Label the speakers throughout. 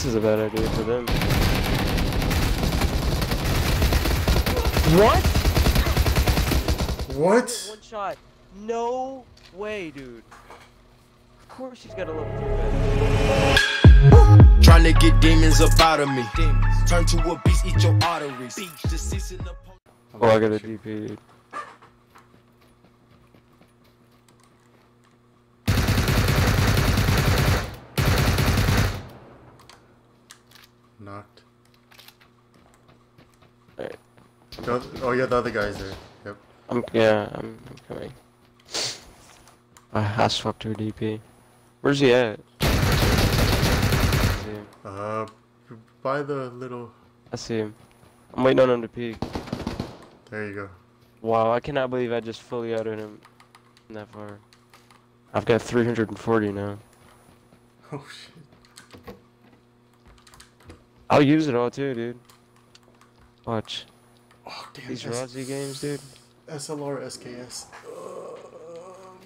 Speaker 1: This is a bad idea for them. What?
Speaker 2: What?
Speaker 1: One shot. No way, dude. Of course he's got a level 3 bed.
Speaker 3: Trying to get demons up out of me. Turn to a beast, eat your arteries. Just season the
Speaker 1: Oh, I got a DP, dude.
Speaker 2: Knocked.
Speaker 1: Alright.
Speaker 2: The Oh yeah, the other guy's there. Yep.
Speaker 1: I'm, yeah, I'm, I'm coming. I, I swapped to a DP. Where's he at? I see him.
Speaker 2: Uh, by the little.
Speaker 1: I see him. I'm waiting on him to peek.
Speaker 2: There you go.
Speaker 1: Wow, I cannot believe I just fully outed him that far. I've got 340 now.
Speaker 2: Oh shit.
Speaker 1: I'll use it all too, dude. Watch.
Speaker 2: Oh damn.
Speaker 1: These
Speaker 2: S-
Speaker 1: Rozzy games, dude.
Speaker 2: SLR SKS.
Speaker 1: Um,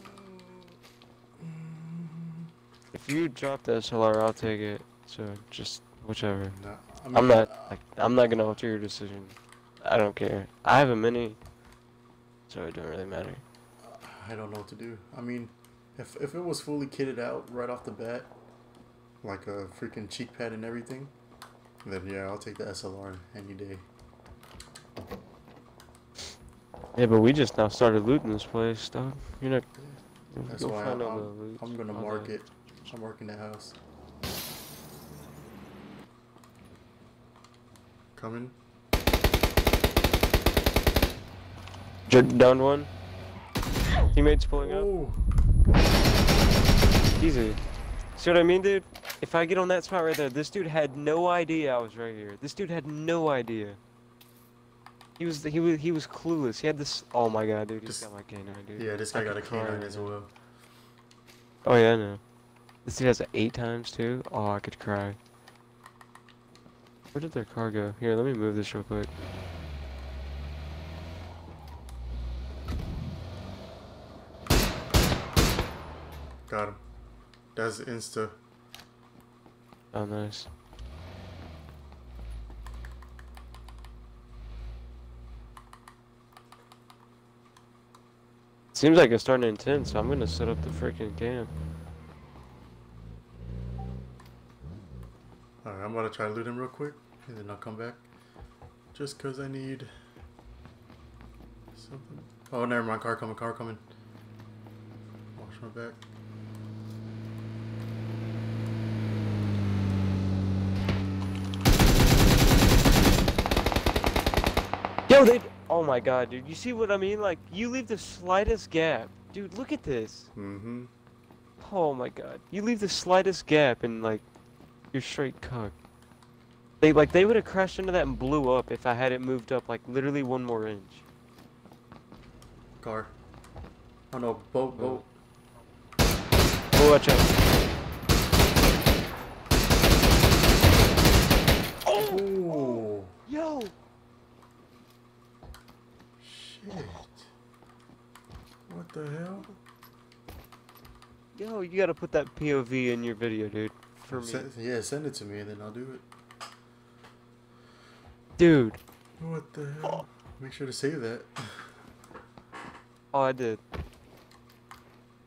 Speaker 1: if you drop the SLR, I'll take it. So just whichever.
Speaker 2: No, I mean,
Speaker 1: I'm not uh, like I'm not gonna alter your decision. I don't care. I have a mini, so it don't really matter.
Speaker 2: I don't know what to do. I mean, if if it was fully kitted out right off the bat, like a freaking cheek pad and everything, then yeah, I'll take the SLR any day.
Speaker 1: Yeah, but we just now started looting this place, dog. You're not.
Speaker 2: That's
Speaker 1: you'll
Speaker 2: why I'm, I'm,
Speaker 1: loot
Speaker 2: I'm gonna mark it. I'm marking the house. Coming.
Speaker 1: J- down one. Teammates pulling up.
Speaker 2: Oh,
Speaker 1: Easy. See what I mean, dude? If I get on that spot right there, this dude had no idea I was right here. This dude had no idea. He was he was he was clueless. He had this. Oh my god, dude! He's got my K9, dude.
Speaker 2: yeah, this
Speaker 1: I
Speaker 2: guy got a
Speaker 1: K9
Speaker 2: as well.
Speaker 1: Oh yeah, I know. This dude has it eight times too. Oh, I could cry. Where did their car go? Here, let me move this real quick.
Speaker 2: Got him. That's insta.
Speaker 1: Oh, nice. Seems like it's starting to intense, so I'm gonna set up the freaking camp.
Speaker 2: Alright, I'm gonna try to loot him real quick, and then I'll come back. Just cause I need something. Oh, never mind. Car coming. Car coming. Watch my back.
Speaker 1: Yo, they. Oh my god, dude. You see what I mean? Like, you leave the slightest gap. Dude, look at this.
Speaker 2: Mm-hmm.
Speaker 1: Oh my god. You leave the slightest gap and, like, you're straight cooked. They, like, they would have crashed into that and blew up if I had it moved up, like, literally one more inch.
Speaker 2: Car. Oh no, boat, boat.
Speaker 1: Oh, watch out.
Speaker 2: Oh,
Speaker 1: Yo!
Speaker 2: shit. What the hell?
Speaker 1: Yo, you gotta put that POV in your video, dude. For me.
Speaker 2: Send, yeah, send it to me and then I'll do it.
Speaker 1: Dude.
Speaker 2: What the hell? Make sure to save that.
Speaker 1: Oh, I did.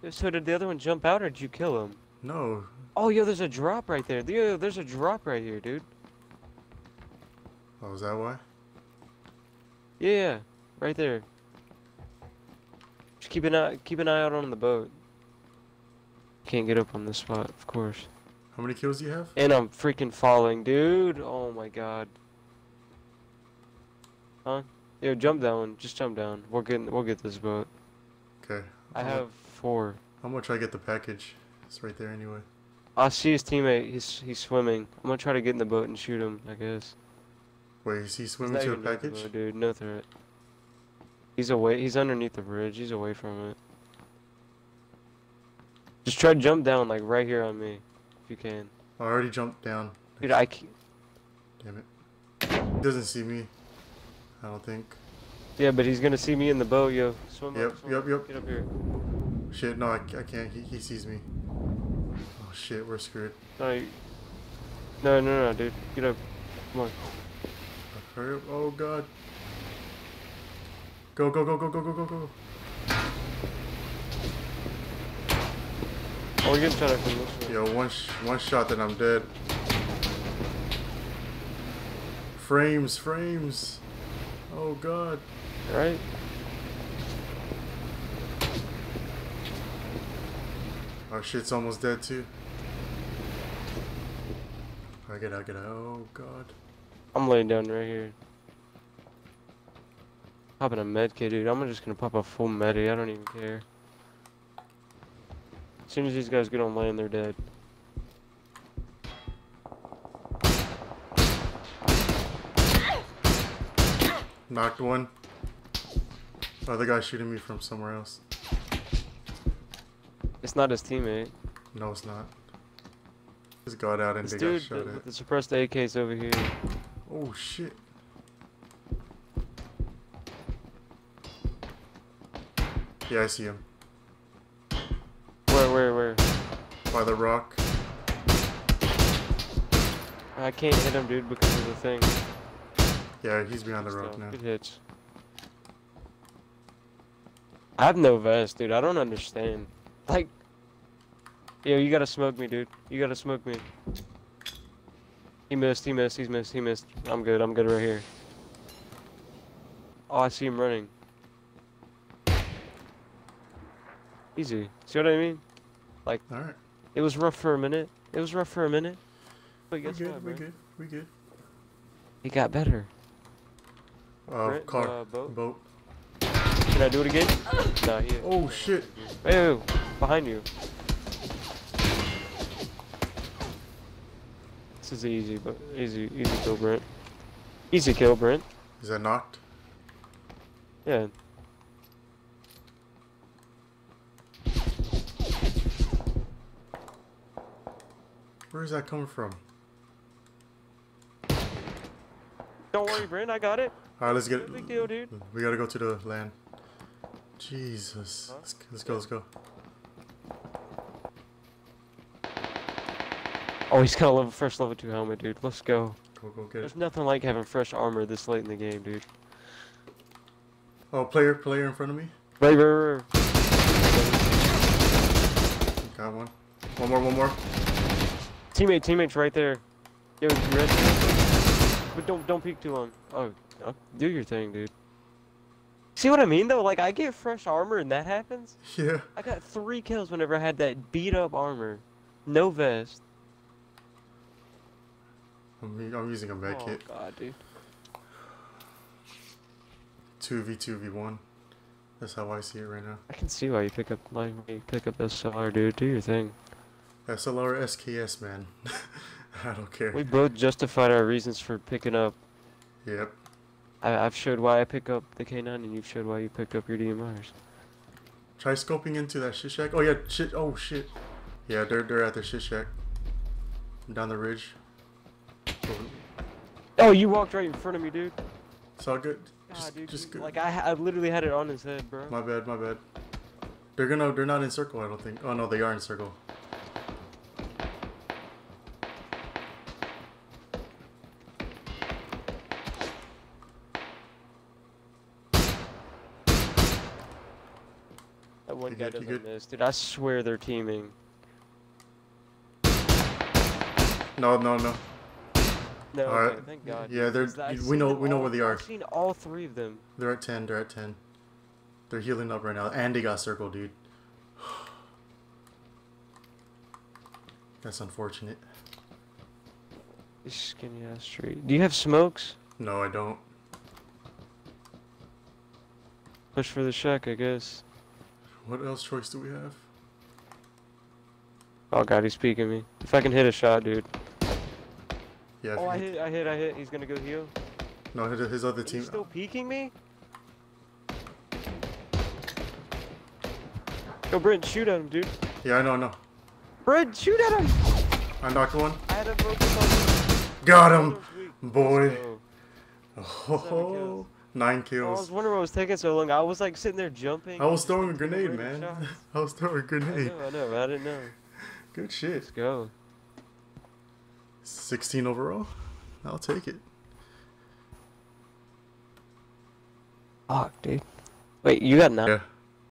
Speaker 1: So did the other one jump out or did you kill him?
Speaker 2: No.
Speaker 1: Oh, yo, there's a drop right there. Yo, there's a drop right here, dude.
Speaker 2: Oh, is that why?
Speaker 1: Yeah, yeah, right there. Just keep an eye, keep an eye out on the boat. Can't get up on this spot, of course.
Speaker 2: How many kills do you have?
Speaker 1: And I'm freaking falling, dude. Oh my god. Huh? Yo, jump down. Just jump down. We'll get, we'll get this boat.
Speaker 2: Okay.
Speaker 1: I
Speaker 2: I'm
Speaker 1: have four.
Speaker 2: I'm gonna try to get the package. It's right there anyway.
Speaker 1: I see his teammate. He's he's swimming. I'm gonna try to get in the boat and shoot him. I guess.
Speaker 2: Wait, is he swimming to a package?
Speaker 1: boat, dude. No threat. He's away. He's underneath the bridge. He's away from it. Just try to jump down, like right here on me, if you can.
Speaker 2: I already jumped down.
Speaker 1: Dude, I can't.
Speaker 2: Damn it. He doesn't see me. I don't think.
Speaker 1: Yeah, but he's gonna see me in the boat, yo. Swim
Speaker 2: Yep,
Speaker 1: up. Swim
Speaker 2: yep,
Speaker 1: up.
Speaker 2: yep.
Speaker 1: Get up here.
Speaker 2: Shit, no, I, I can't. He, he sees me. Oh shit, we're screwed.
Speaker 1: No, you- No, no, no, dude. Get up. Come on.
Speaker 2: Hurry up. Oh god. Go, go, go, go, go, go, go, go.
Speaker 1: Oh, we're getting shot at from this way.
Speaker 2: Yo, one, sh one shot and I'm dead. Frames, frames. Oh god.
Speaker 1: Right?
Speaker 2: Oh, Our shit's almost dead too. I get out, get out. Oh god.
Speaker 1: I'm laying down right here. Popping a med kit, dude. I'm just gonna pop a full medi. I don't even care. As soon as these guys get on land, they're dead.
Speaker 2: Knocked one. Oh, Other guy shooting me from somewhere else.
Speaker 1: It's not his teammate.
Speaker 2: No, it's not. Just got out and
Speaker 1: This
Speaker 2: they
Speaker 1: dude
Speaker 2: got shot
Speaker 1: with
Speaker 2: at.
Speaker 1: the suppressed AK's over here.
Speaker 2: Oh shit. Yeah, I see him.
Speaker 1: Where, where, where?
Speaker 2: By the rock.
Speaker 1: I can't hit him, dude, because of the thing.
Speaker 2: Yeah, he's behind the
Speaker 1: Still,
Speaker 2: rock now.
Speaker 1: Good hits. I have no vest, dude. I don't understand. Like, yo, you gotta smoke me, dude. You gotta smoke me. He missed. He missed. He's missed. He missed. I'm good. I'm good right here. Oh, I see him running. Easy. See what I mean?
Speaker 2: Like, Alright.
Speaker 1: It was rough for a minute. It was rough for a minute. But
Speaker 2: We
Speaker 1: guess
Speaker 2: good,
Speaker 1: what,
Speaker 2: we
Speaker 1: bro?
Speaker 2: good, we good.
Speaker 1: He got better.
Speaker 2: Uh,
Speaker 1: Right,
Speaker 2: car,
Speaker 1: uh, boat?
Speaker 2: boat.
Speaker 1: Can I do it again? Nah, he.
Speaker 2: Oh shit.
Speaker 1: Hey, hey, behind you. This is easy, but easy, easy kill, Brent. Easy kill, Brent.
Speaker 2: Is that knocked?
Speaker 1: Yeah.
Speaker 2: Where is that coming from?
Speaker 1: Don't worry, Brent. I got it.
Speaker 2: Alright, let's get
Speaker 1: No big deal, dude.
Speaker 2: We gotta go to the land. Jesus.
Speaker 1: Huh?
Speaker 2: Let's, let's go, let's go.
Speaker 1: Oh, he's got a level first level two helmet, dude. Let's go.
Speaker 2: Go, go get it.
Speaker 1: There's nothing like having fresh armor this late in the game, dude.
Speaker 2: Oh, player, player in front of me.
Speaker 1: Right, right, right.
Speaker 2: Got one. One more, one more.
Speaker 1: Teammate, teammate's right there. Yo, you ready? But don't don't peek too long. Oh, oh, do your thing, dude. See what I mean though? Like I get fresh armor and that happens.
Speaker 2: Yeah.
Speaker 1: I got three kills whenever I had that beat up armor, no vest.
Speaker 2: I'm, u- I'm using a med
Speaker 1: Oh
Speaker 2: kit.
Speaker 1: god, dude.
Speaker 2: 2v2v1. That's how I see it right now.
Speaker 1: I can see why you pick up like why you pick up this SLR, dude. Do your thing.
Speaker 2: SLR SKS, man. I don't care.
Speaker 1: We both justified our reasons for picking up.
Speaker 2: Yep.
Speaker 1: I, I've showed why I pick up the K9, and you've showed why you picked up your DMRs.
Speaker 2: Try scoping into that shit shack. Oh yeah, shit. Oh shit. Yeah, they're they're at the shit shack. Down the ridge.
Speaker 1: Oh, you walked right in front of me, dude.
Speaker 2: It's all good. Just,
Speaker 1: dude.
Speaker 2: just good.
Speaker 1: like I, I literally had it on his head, bro.
Speaker 2: My bad, my bad. They're gonna, they're not in circle, I don't think. Oh no, they are in circle.
Speaker 1: That one guy doesn't miss, dude. I swear they're teaming.
Speaker 2: No, no, no.
Speaker 1: No,
Speaker 2: Alright.
Speaker 1: okay, thank God.
Speaker 2: Yeah, they're-
Speaker 1: I've
Speaker 2: we know- we know
Speaker 1: all-
Speaker 2: where they are.
Speaker 1: I've seen all three of them.
Speaker 2: They're at 10, they're at 10. They're healing up right now. And they got circle, dude. That's unfortunate.
Speaker 1: This skinny ass tree. Do you have smokes?
Speaker 2: No, I don't.
Speaker 1: Push for the shack, I guess.
Speaker 2: What else choice do we have?
Speaker 1: Oh God, he's peeking me. If I can hit a shot, dude.
Speaker 2: Yeah,
Speaker 1: Oh, I
Speaker 2: hit-
Speaker 1: hit, I hit, I hit. He's gonna go heal.
Speaker 2: no, his, his other
Speaker 1: He's
Speaker 2: team.
Speaker 1: still peeking me? Yo, Brent, shoot at him, dude.
Speaker 2: Yeah, I know, I know.
Speaker 1: Brent, shoot at him!
Speaker 2: I knocked one.
Speaker 1: I had him focus on
Speaker 2: Got him!
Speaker 1: other was weak.
Speaker 2: Boy.
Speaker 1: Let's.
Speaker 2: Oh,
Speaker 1: kills.
Speaker 2: Nine
Speaker 1: Oh, I was
Speaker 2: kills.
Speaker 1: wondering what was taking so long. I was like sitting there jumping.
Speaker 2: I was throwing a grenade, man.
Speaker 1: shots.
Speaker 2: I was throwing a grenade.
Speaker 1: I know, I know, I didn't know.
Speaker 2: Good shit.
Speaker 1: Let's go.
Speaker 2: 16 overall. I'll take it.
Speaker 1: Fuck, dude. Wait, you got nine?
Speaker 2: Yeah.